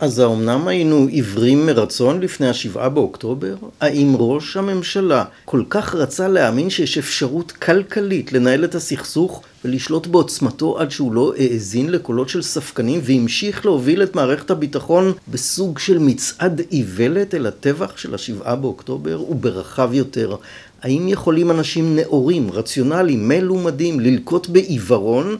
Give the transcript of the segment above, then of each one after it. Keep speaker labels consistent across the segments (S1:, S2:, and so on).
S1: אז האמנם היינו עיוורים מרצון לפני השבעה באוקטובר? האם ראש הממשלה כל כך רצה להאמין שיש אפשרות כלכלית לנהל את הסכסוך ולשלוט בעוצמתו עד שהוא לא האזין לקולות של ספקנים והמשיך להוביל את מערכת הביטחון בסוג של מצעד איוולת אל הטבח של השבעה באוקטובר וברחב יותר? האם יכולים אנשים נאורים, רציונליים, מלומדים, ללקות בעיוורון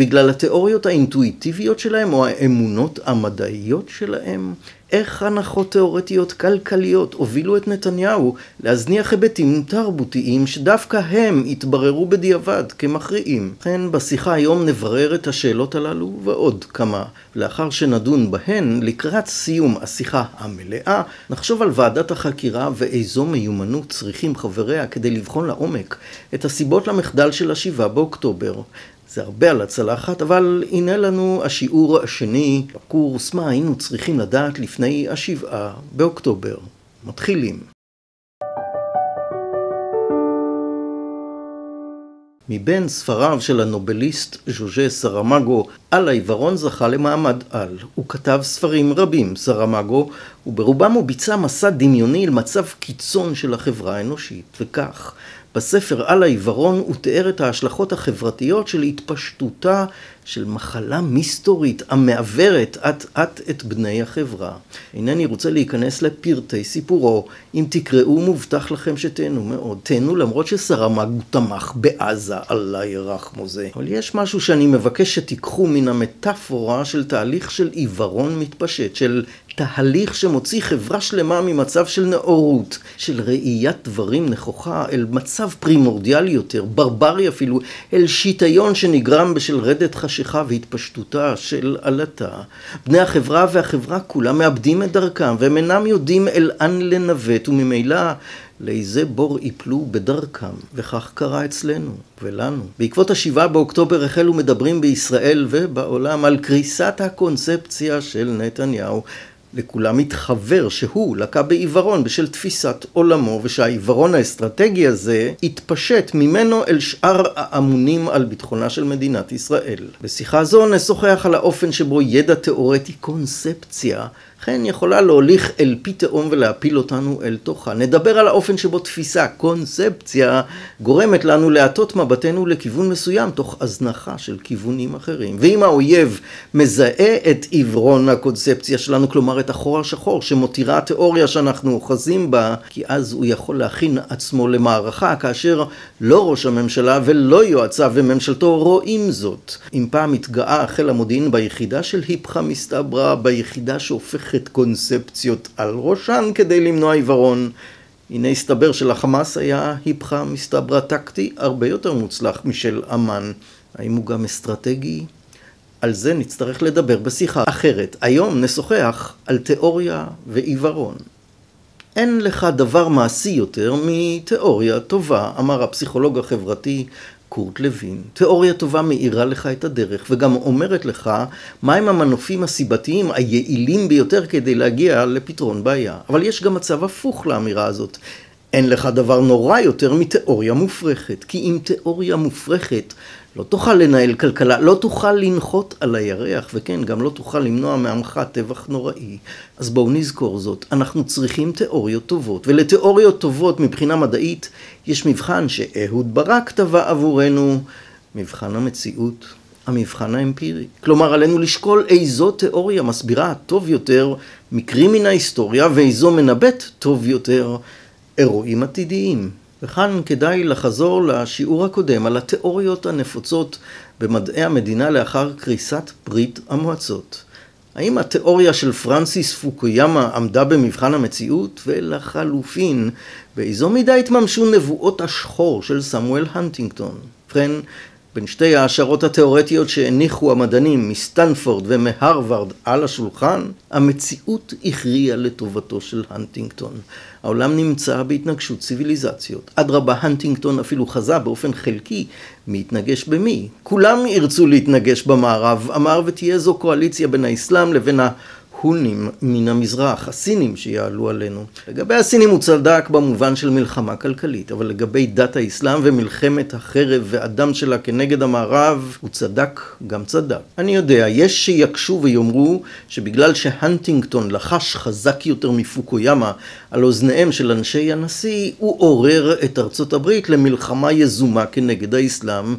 S1: בגלל התיאוריות האינטואיטיביות שלהם או האמונות המדעיות שלהם? איך הנחות תיאורטיות כלכליות הובילו את נתניהו להזניח היבטים תרבותיים שדווקא הם התבררו בדיעבד כמכריעים? לכן בשיחה היום נברר את השאלות הללו ועוד כמה. לאחר שנדון בהן, לקראת סיום השיחה המלאה, נחשוב על ועדת החקירה ואיזו מיומנות צריכים חבריה כדי לבחון לעומק את הסיבות למחדל של השבעה באוקטובר. זה הרבה על הצלחת, אבל הנה לנו השיעור השני בקורס מה היינו צריכים לדעת לפני השבעה באוקטובר. מתחילים. מבין ספריו של הנובליסט ז'וז'ה סרמגו על העיוורון זכה למעמד על. הוא כתב ספרים רבים, סרמגו, וברובם הוא ביצע מסע דמיוני אל מצב קיצון של החברה האנושית, וכך בספר על העיוורון הוא תיאר את ההשלכות החברתיות של התפשטותה של מחלה מסתורית המעוורת אט אט את בני החברה. אינני רוצה להיכנס לפרטי סיפורו, אם תקראו מובטח לכם שתהנו מאוד. תהנו למרות שסרמגו תמך בעזה, אללה ירחמו זה. אבל יש משהו שאני מבקש שתיקחו מן המטאפורה של תהליך של עיוורון מתפשט, של תהליך שמוציא חברה שלמה ממצב של נאורות, של ראיית דברים נכוחה, אל מצב פרימורדיאלי יותר, ברברי אפילו, אל שיטיון שנגרם בשל רדת חשיכה והתפשטותה של עלטה. בני החברה והחברה כולם מאבדים את דרכם, והם אינם יודעים אל אן לנווט, וממילא לאיזה בור יפלו בדרכם, וכך קרה אצלנו ולנו. בעקבות השבעה באוקטובר החלו מדברים בישראל ובעולם על קריסת הקונספציה של נתניהו. לכולם התחבר שהוא לקה בעיוורון בשל תפיסת עולמו ושהעיוורון האסטרטגי הזה התפשט ממנו אל שאר האמונים על ביטחונה של מדינת ישראל. בשיחה זו נשוחח על האופן שבו ידע תאורטי קונספציה אכן יכולה להוליך אל פי תהום ולהפיל אותנו אל תוכה. נדבר על האופן שבו תפיסה, קונספציה, גורמת לנו להטות מבטנו לכיוון מסוים תוך הזנחה של כיוונים אחרים. ואם האויב מזהה את עיוורון הקונספציה שלנו, כלומר את החור השחור שמותירה התיאוריה שאנחנו אוחזים בה, כי אז הוא יכול להכין עצמו למערכה כאשר לא ראש הממשלה ולא יועציו וממשלתו רואים זאת. אם פעם התגאה חיל המודיעין ביחידה של היפכא מסתברא, ביחידה שהופכת מערכת קונספציות על ראשן כדי למנוע עיוורון. הנה הסתבר שלחמאס היה היפכא מסתברא טקטי הרבה יותר מוצלח משל אמ"ן. האם הוא גם אסטרטגי? על זה נצטרך לדבר בשיחה אחרת. היום נשוחח על תיאוריה ועיוורון. אין לך דבר מעשי יותר מתיאוריה טובה, אמר הפסיכולוג החברתי קורט לוין. תיאוריה טובה מאירה לך את הדרך וגם אומרת לך מהם המנופים הסיבתיים היעילים ביותר כדי להגיע לפתרון בעיה. אבל יש גם מצב הפוך לאמירה הזאת. אין לך דבר נורא יותר מתיאוריה מופרכת, כי אם תיאוריה מופרכת לא תוכל לנהל כלכלה, לא תוכל לנחות על הירח, וכן, גם לא תוכל למנוע מעמך טבח נוראי. אז בואו נזכור זאת, אנחנו צריכים תיאוריות טובות, ולתיאוריות טובות מבחינה מדעית יש מבחן שאהוד ברק טבע עבורנו, מבחן המציאות. המבחן האמפירי. כלומר, עלינו לשקול איזו תיאוריה מסבירה טוב יותר מקרים מן ההיסטוריה ואיזו מנבט טוב יותר אירועים עתידיים. וכאן כדאי לחזור לשיעור הקודם על התיאוריות הנפוצות במדעי המדינה לאחר קריסת ברית המועצות. האם התיאוריה של פרנסיס פוקויאמה עמדה במבחן המציאות? ולחלופין, באיזו מידה התממשו נבואות השחור של סמואל הנטינגטון? ובכן, בין שתי ההשערות התיאורטיות שהניחו המדענים מסטנפורד ומהרווארד על השולחן, המציאות הכריעה לטובתו של הנטינגטון. העולם נמצא בהתנגשות ציוויליזציות. אדרבה, הנטינגטון אפילו חזה באופן חלקי מי יתנגש במי. כולם ירצו להתנגש במערב, אמר ותהיה זו קואליציה בין האסלאם לבין ההונים מן המזרח, הסינים שיעלו עלינו. לגבי הסינים הוא צדק במובן של מלחמה כלכלית, אבל לגבי דת האסלאם ומלחמת החרב והדם שלה כנגד המערב, הוא צדק גם צדק. אני יודע, יש שיקשו ויאמרו שבגלל שהנטינגטון לחש חזק יותר מפוקויאמה על אוזניהם של אנשי הנשיא, הוא עורר את ארצות הברית למלחמה יזומה כנגד האסלאם.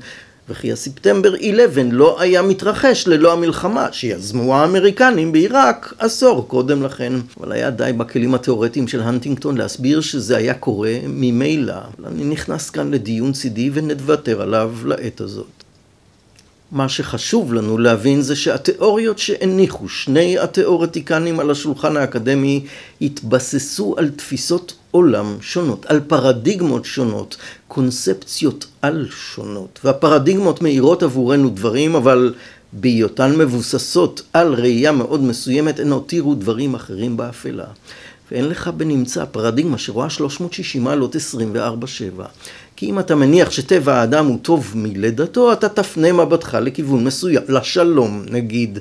S1: וכי הספטמבר 11 לא היה מתרחש ללא המלחמה שיזמו האמריקנים בעיראק עשור קודם לכן. אבל היה די בכלים התאורטיים של הנטינגטון להסביר שזה היה קורה ממילא. אני נכנס כאן לדיון צידי ונוותר עליו לעת הזאת. מה שחשוב לנו להבין זה שהתיאוריות שהניחו שני התיאורטיקנים על השולחן האקדמי התבססו על תפיסות עולם שונות, על פרדיגמות שונות, קונספציות על שונות. והפרדיגמות מאירות עבורנו דברים, אבל בהיותן מבוססות על ראייה מאוד מסוימת, הן הותירו דברים אחרים באפלה. ואין לך בנמצא פרדיגמה שרואה 360 מעלות 24-7. כי אם אתה מניח שטבע האדם הוא טוב מלידתו, אתה תפנה מבטך לכיוון מסוים, לשלום נגיד.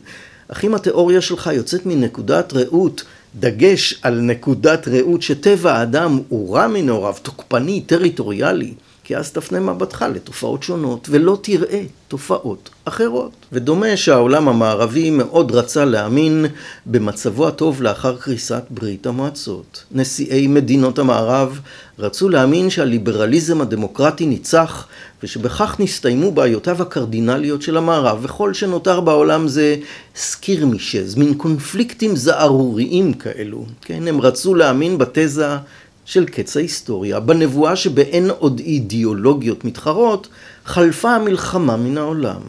S1: אך אם התיאוריה שלך יוצאת מנקודת ראות, דגש על נקודת ראות שטבע האדם הוא רע מנעוריו, תוקפני, טריטוריאלי, כי אז תפנה מבטך לתופעות שונות, ולא תראה תופעות אחרות. ודומה שהעולם המערבי מאוד רצה להאמין במצבו הטוב לאחר קריסת ברית המועצות. נשיאי מדינות המערב רצו להאמין שהליברליזם הדמוקרטי ניצח, ושבכך נסתיימו בעיותיו הקרדינליות של המערב, וכל שנותר בעולם זה סקירמישז, מין קונפליקטים זערוריים כאלו. כן, הם רצו להאמין בתזה של קץ ההיסטוריה, בנבואה שבאין עוד אידיאולוגיות מתחרות, חלפה המלחמה מן העולם.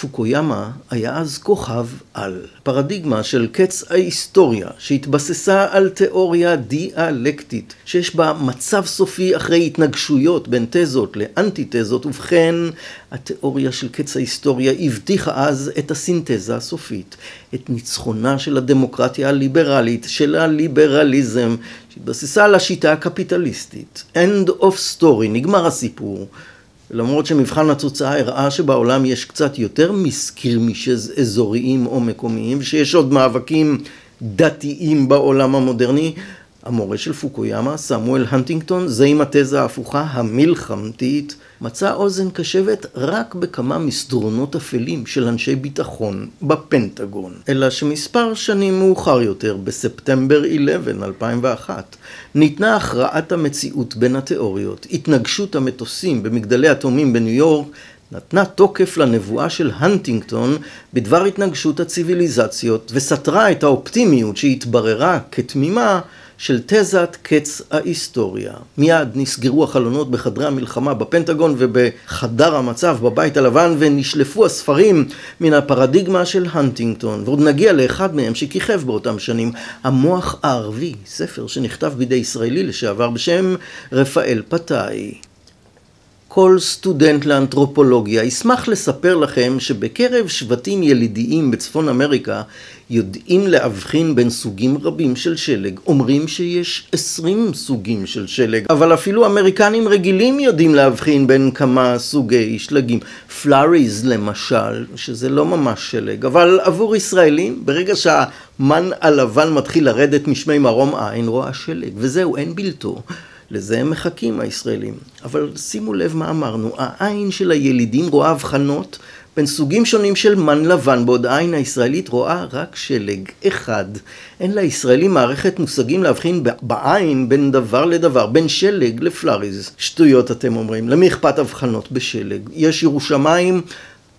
S1: פוקויאמה היה אז כוכב על. פרדיגמה של קץ ההיסטוריה שהתבססה על תיאוריה דיאלקטית שיש בה מצב סופי אחרי התנגשויות בין תזות לאנטי תזות ובכן התיאוריה של קץ ההיסטוריה הבטיחה אז את הסינתזה הסופית את ניצחונה של הדמוקרטיה הליברלית של הליברליזם שהתבססה על השיטה הקפיטליסטית end of story נגמר הסיפור למרות שמבחן התוצאה הראה שבעולם יש קצת יותר מסקירמישז אזוריים או מקומיים, ושיש עוד מאבקים דתיים בעולם המודרני, המורה של פוקויאמה, סמואל הנטינגטון, זה עם התזה ההפוכה המלחמתית, מצא אוזן קשבת רק בכמה מסדרונות אפלים של אנשי ביטחון בפנטגון. אלא שמספר שנים מאוחר יותר, בספטמבר 11, 2001, ניתנה הכרעת המציאות בין התיאוריות, התנגשות המטוסים במגדלי התאומים בניו יורק, נתנה תוקף לנבואה של הנטינגטון בדבר התנגשות הציוויליזציות וסתרה את האופטימיות שהתבררה כתמימה של תזת קץ ההיסטוריה. מיד נסגרו החלונות בחדרי המלחמה בפנטגון ובחדר המצב בבית הלבן ונשלפו הספרים מן הפרדיגמה של הנטינגטון. ועוד נגיע לאחד מהם שכיכב באותם שנים, המוח הערבי, ספר שנכתב בידי ישראלי לשעבר בשם רפאל פתאי. כל סטודנט לאנתרופולוגיה ישמח לספר לכם שבקרב שבטים ילידיים בצפון אמריקה יודעים להבחין בין סוגים רבים של שלג. אומרים שיש עשרים סוגים של שלג, אבל אפילו אמריקנים רגילים יודעים להבחין בין כמה סוגי שלגים. פלאריז למשל, שזה לא ממש שלג, אבל עבור ישראלים, ברגע שהמן הלבן מתחיל לרדת משמי מרום עין, רואה שלג, וזהו, אין בלתו. לזה הם מחכים הישראלים. אבל שימו לב מה אמרנו, העין של הילידים רואה הבחנות בין סוגים שונים של מן לבן, בעוד העין הישראלית רואה רק שלג אחד. אין לישראלים מערכת מושגים להבחין בעין בין דבר לדבר, בין שלג לפלאריז. שטויות אתם אומרים, למי אכפת הבחנות בשלג? יש ירושלים,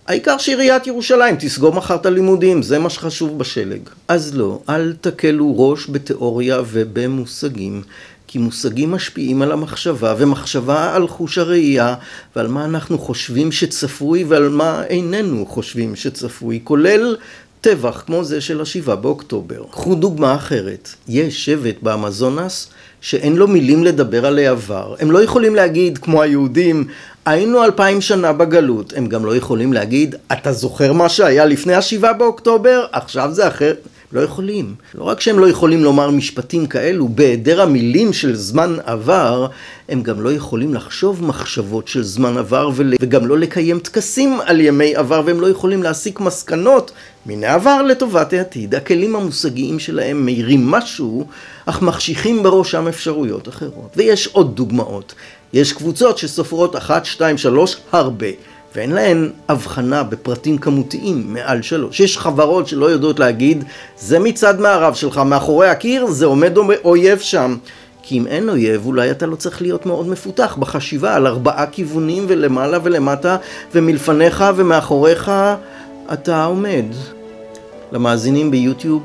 S1: העיקר שעיריית ירושלים תסגור מחר את הלימודים, זה מה שחשוב בשלג. אז לא, אל תקלו ראש בתיאוריה ובמושגים. כי מושגים משפיעים על המחשבה, ומחשבה על חוש הראייה, ועל מה אנחנו חושבים שצפוי ועל מה איננו חושבים שצפוי, כולל טבח כמו זה של השבעה באוקטובר. קחו דוגמה אחרת, יש שבט באמזונס שאין לו מילים לדבר על העבר. הם לא יכולים להגיד, כמו היהודים, היינו אלפיים שנה בגלות. הם גם לא יכולים להגיד, אתה זוכר מה שהיה לפני השבעה באוקטובר? עכשיו זה אחר. לא יכולים. לא רק שהם לא יכולים לומר משפטים כאלו, בהיעדר המילים של זמן עבר, הם גם לא יכולים לחשוב מחשבות של זמן עבר וגם לא לקיים טקסים על ימי עבר, והם לא יכולים להסיק מסקנות מן העבר לטובת העתיד. הכלים המושגיים שלהם מאירים משהו, אך מחשיכים בראשם אפשרויות אחרות. ויש עוד דוגמאות. יש קבוצות שסופרות אחת, שתיים, שלוש, הרבה. ואין להן הבחנה בפרטים כמותיים מעל שלוש. יש חברות שלא יודעות להגיד, זה מצד מערב שלך, מאחורי הקיר זה עומד אויב שם. כי אם אין אויב, אולי אתה לא צריך להיות מאוד מפותח בחשיבה על ארבעה כיוונים ולמעלה ולמטה, ומלפניך ומאחוריך אתה עומד. למאזינים ביוטיוב,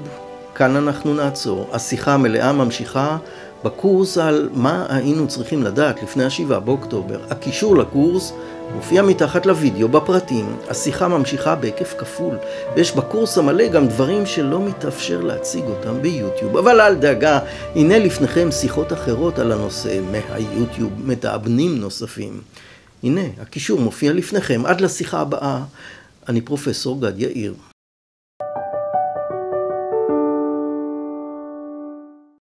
S1: כאן אנחנו נעצור. השיחה המלאה ממשיכה בקורס על מה היינו צריכים לדעת לפני השבעה באוקטובר. הקישור לקורס מופיע מתחת לוידאו בפרטים. השיחה ממשיכה בהיקף כפול, ויש בקורס המלא גם דברים שלא מתאפשר להציג אותם ביוטיוב. אבל אל דאגה, הנה לפניכם שיחות אחרות על הנושא מהיוטיוב, מדאבנים נוספים. הנה, הקישור מופיע לפניכם. עד לשיחה הבאה, אני פרופסור גד יאיר.